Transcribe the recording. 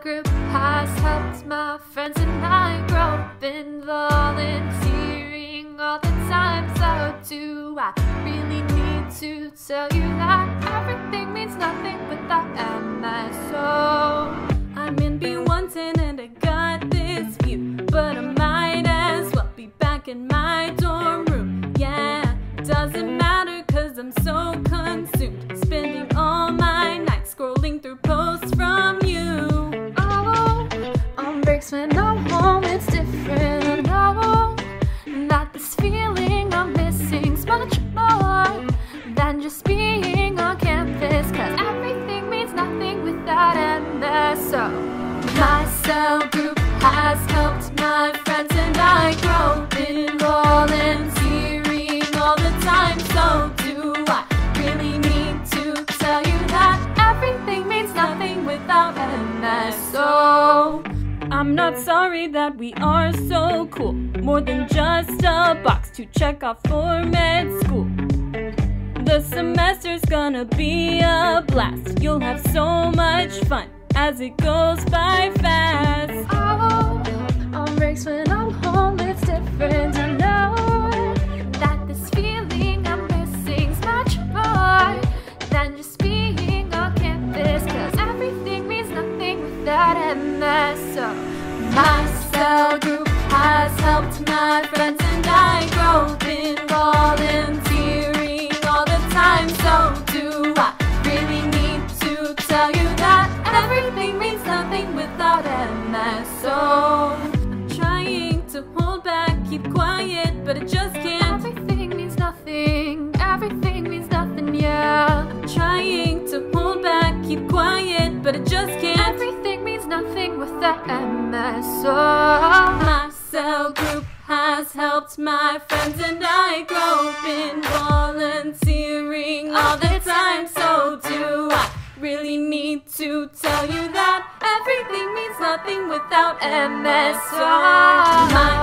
group has helped my friends and I grow. Been volunteering all the time, so do I really need to tell you that everything means nothing without MSO? I'm in B110 and I got this view, but I might as well be back in my dorm room. Yeah, doesn't matter cause I'm so consumed, spending breaks when I'm home, it's different. Know that this feeling I'm missing's much more than just being on campus. Cause everything means nothing without MSO. My cell group has helped my friends and I grow. I'm not sorry that we are so cool, more than just a box to check off for med school. The semester's gonna be a blast. You'll have so much fun as it goes by fast. Oh, on breaks when I'm home, it's different. I know that this feeling I'm missing's much more than just being on campus. Cause everything means nothing without MSO. My cell group has helped my friends and I grow. Been volunteering all the time, so do I really need to tell you that everything means nothing without MSO. I'm trying to hold back, keep quiet, but I just can't. Everything means nothing, everything means nothing, yeah. I'm trying to hold back, keep quiet, but I just can't. Everything means nothing without MSO. My cell group has helped my friends and I grow. Been volunteering all the time, so do I. Really need to tell you that everything means nothing without MSO. My